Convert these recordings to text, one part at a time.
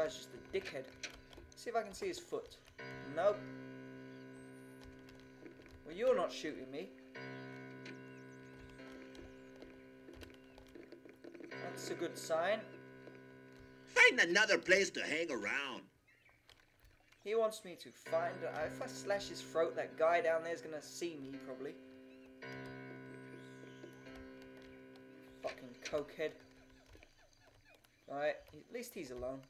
Guy's just a dickhead. See if I can see his foot. Nope. Well, you're not shooting me. That's a good sign. Find another place to hang around. He wants me to find. Uh, if I slash his throat, that guy down there is gonna see me probably. Fucking cokehead. Alright, at least he's alone.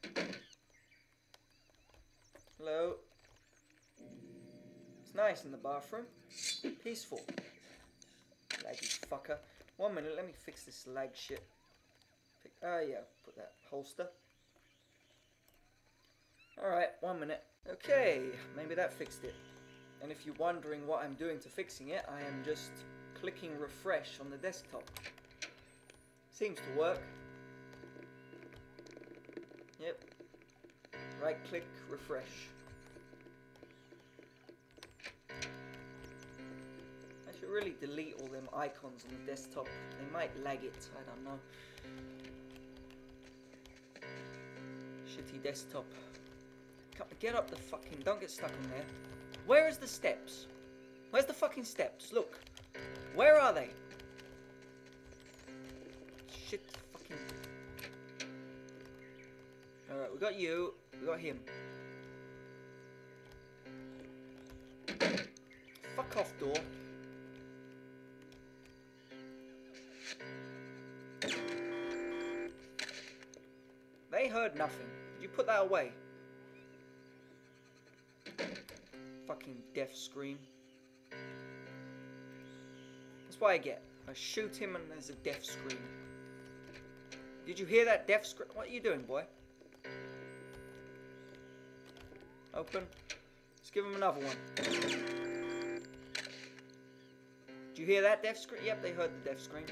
Hello. It's nice in the bathroom. Peaceful. Laggy fucker. One minute, let me fix this lag shit. Uh, yeah, put that holster. Alright, one minute. Okay, maybe that fixed it. And if you're wondering what I'm doing to fixing it, I am just clicking refresh on the desktop. Seems to work. Right click, refresh. I should really delete all them icons on the desktop. They might lag it, I don't know. Shitty desktop. Get up the fucking... Don't get stuck on there. Where is the steps? Where's the fucking steps? Look. Where are they? Shit fucking... Alright, we got you. We got him. Fuck off, door. They heard nothing. Did you put that away? Fucking death scream. That's what I get. I shoot him and there's a death scream. Did you hear that death scream? What are you doing, boy? Open. Let's give them another one. Do you hear that death scream? Yep, they heard the death scream.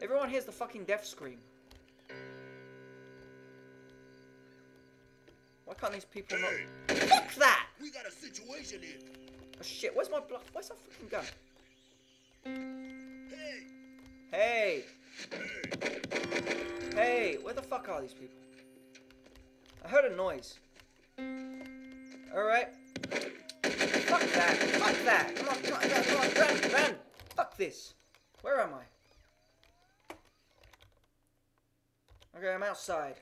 Everyone hears the fucking death scream. Why can't these people not... Fuck that! We got a situation here. Oh shit, where's my block? Where's that fucking gun? Hey! Hey! Hey! Hey! Where the fuck are these people? I heard a noise. Alright. Fuck that! Fuck that! Come on, come on, come on, run, run! Fuck this! Where am I? Okay, I'm outside.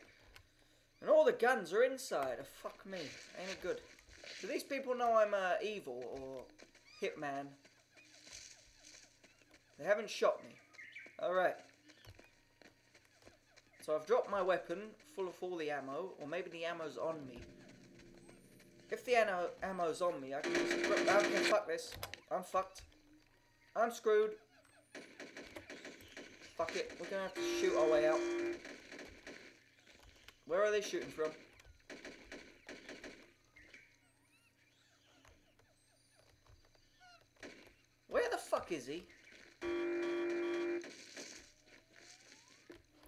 And all the guns are inside. Oh, fuck me. Ain't it good? Do these people know I'm uh, evil or hitman? They haven't shot me. Alright. So I've dropped my weapon full of all the ammo, or maybe the ammo's on me. If the ammo, ammo's on me, I can just... Okay, fuck this. I'm fucked. I'm screwed. Fuck it. We're gonna have to shoot our way out. Where are they shooting from? Where the fuck is he?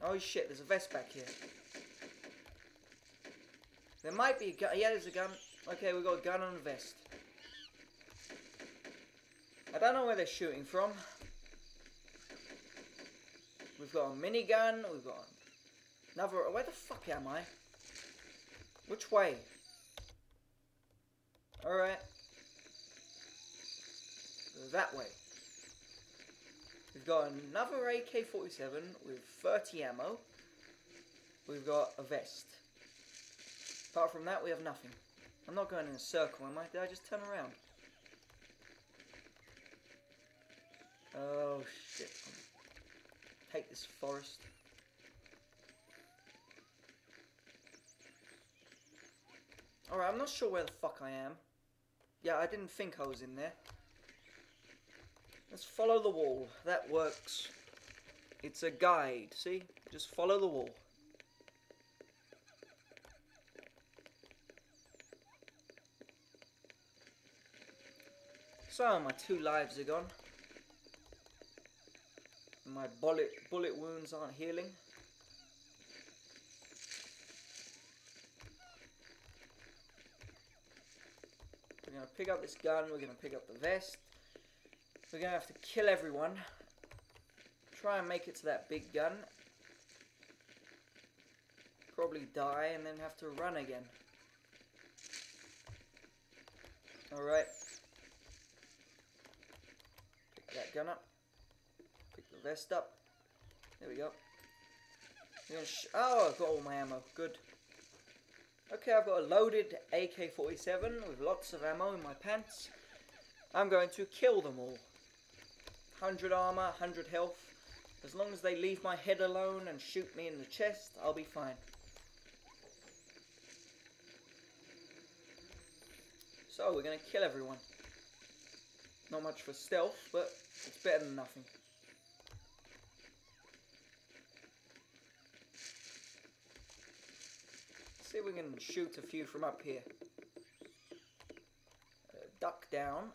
Oh shit, there's a vest back here. There might be a gun. Yeah, there's a gun. Okay, we've got a gun and a vest. I don't know where they're shooting from. We've got a minigun. We've got another. Where the fuck am I? Which way? Alright. That way. We've got another AK-47 with 30 ammo. We've got a vest. Apart from that, we have nothing. I'm not going in a circle, am I? Did I just turn around? Oh, shit. Take this forest. Alright, I'm not sure where the fuck I am. Yeah, I didn't think I was in there. Let's follow the wall. That works. It's a guide, see? Just follow the wall. So, my two lives are gone. My bullet bullet wounds aren't healing. We're gonna pick up this gun, we're gonna pick up the vest. We're gonna have to kill everyone. Try and make it to that big gun. Probably probably die and then have to run again. Alright. Pick that gun up. Pick the vest up. There we go. oh, I've got all my ammo. Good. Okay, I've got a loaded AK-47 with lots of ammo in my pants. I'm going to kill them all. 100 armor, 100 health. As long as they leave my head alone and shoot me in the chest, I'll be fine. So, we're going to kill everyone. Not much for stealth, but it's better than nothing. see if we can shoot a few from up here. Uh, duck down.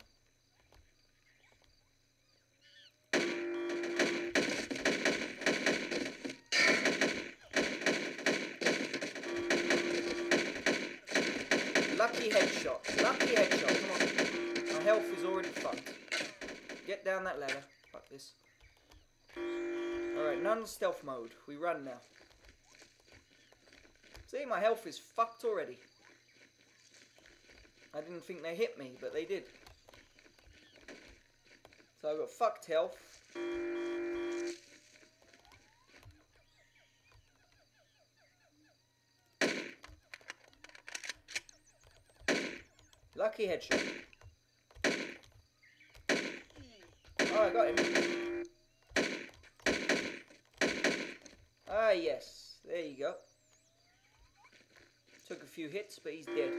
Lucky headshot. Lucky headshot. Health is already fucked. Get down that ladder. Fuck this. Alright, none stealth mode. We run now. See, my health is fucked already. I didn't think they hit me, but they did. So I've got fucked health. Lucky headshot. Oh, I got him. Ah, yes. There you go. Took a few hits, but he's dead.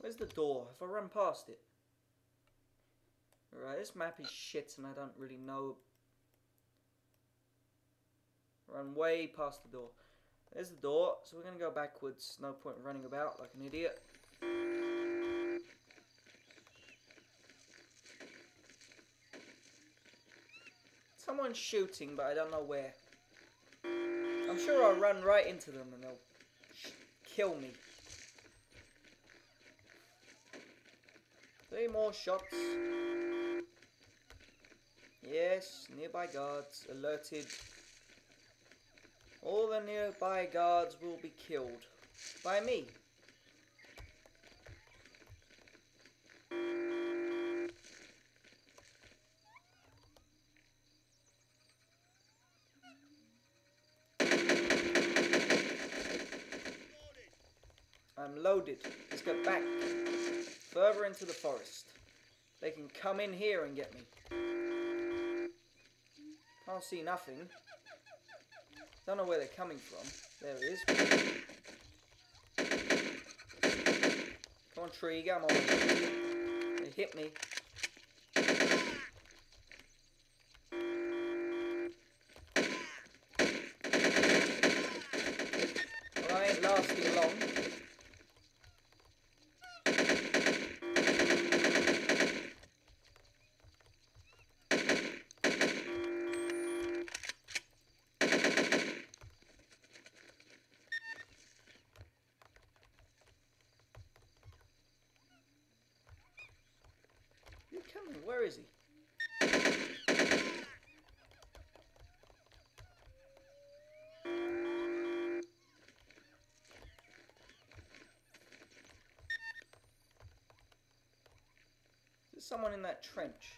Where's the door? Have I run past it? This map is shit and I don't really know. Run way past the door. There's the door, so we're going to go backwards. No point running about like an idiot. Someone's shooting, but I don't know where. I'm sure I'll run right into them and they'll kill me. Three more shots. Yes, nearby guards alerted. All the nearby guards will be killed. By me. I'm loaded. Let's get back. Further into the forest. They can come in here and get me. Can't see nothing. Don't know where they're coming from. There it is. Come on, tree, come on. They hit me. Well, I ain't lasting long. Where is he? There's someone in that trench.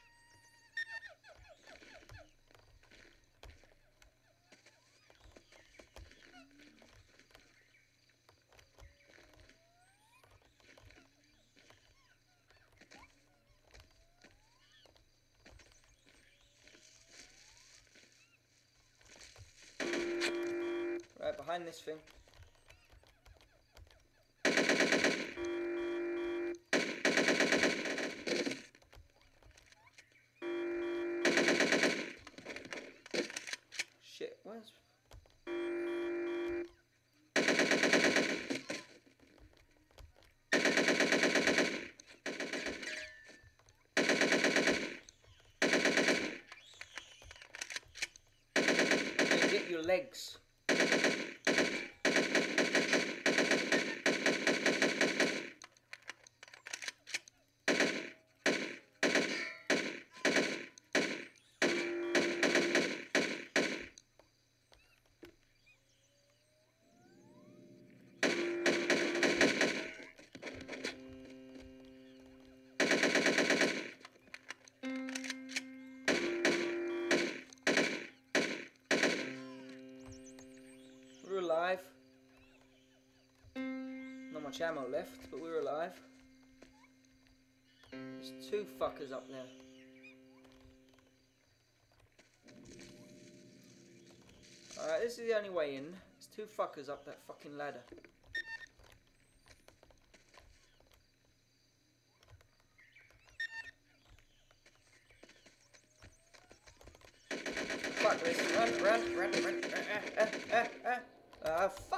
behind this thing. Shit, much ammo left, but we're alive. There's two fuckers up there. Alright, this is the only way in. There's two fuckers up that fucking ladder. Fuck this. Run, run, run, run. Uh, uh, uh. Uh, fuck.